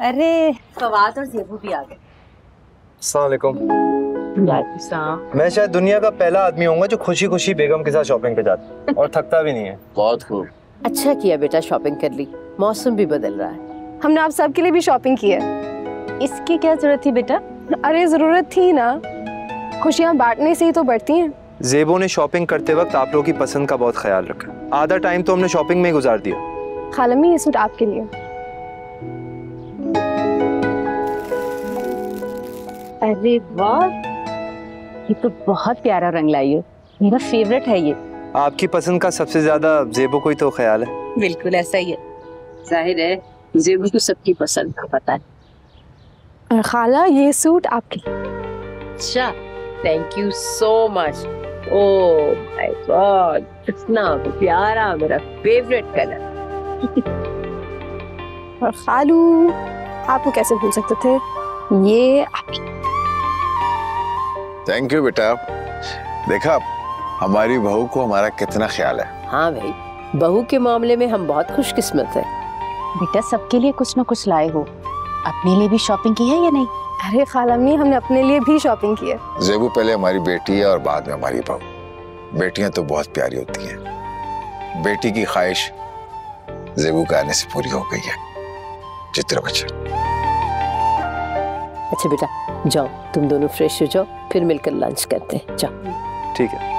अरे। फवाद और जेबू भी आ गए। अस्सलाम मैं शायद दुनिया का पहला आदमी होऊँगा जो खुशी खुशी बेगम के साथ शॉपिंग पे जाता और थकता भी नहीं है। बहुत खूब। अच्छा किया बेटा शॉपिंग कर ली। मौसम भी बदल रहा है। हमने आप सबके लिए भी शॉपिंग की है। इसकी क्या ज़रूरत थी बेटा? अरे ज़रूरत थी ना। खुशियाँ बांटने से ही तो बढ़ती हैं। जेबो ने शॉपिंग करते वक्त आप लोगों की पसंद का बहुत ख्याल रखा। आधा टाइम तो हमने शॉपिंग में गुजार दिया। खालमी ये सूट आपके लिए। अरे वाह! ये तो बहुत प्यारा रंग लाई हो। मेरा फेवरेट है ये। आपकी पसंद का सबसे ज़्यादा जेबो को ही तो ख्याल है। बिल्कुल ऐसा ही है। ज़ाहिर है जेबू को सबकी पसंद का पता है। और खाला ये सूट आपके। अच्छा thank you so much oh my god इतना प्यारा मेरा फेवरेट कलर और खालू आपको कैसे भूल सकते थे? ये आपकी। थैंक यू बेटा। देखा हमारी बहू को हमारा कितना ख्याल है। हाँ भाई बहू के मामले में हम बहुत खुशकिस्मत है। बेटा सबके लिए कुछ ना कुछ लाए हो। अपने लिए भी शॉपिंग की है या नहीं? अरे खालामी हमने अपने लिए भी शॉपिंग की है। जेबू पहले हमारी बेटी है और बाद में हमारी बहू। बेटियाँ तो बहुत प्यारी होती हैं। बेटी की ख्वाहिश जेबू के आने से पूरी हो गई है। चित्र बच्चा अच्छा बेटा, जाओ, तुम दोनों फ्रेश हो जाओ, फिर मिलकर लंच करते हैं। जाओ। ठीक है।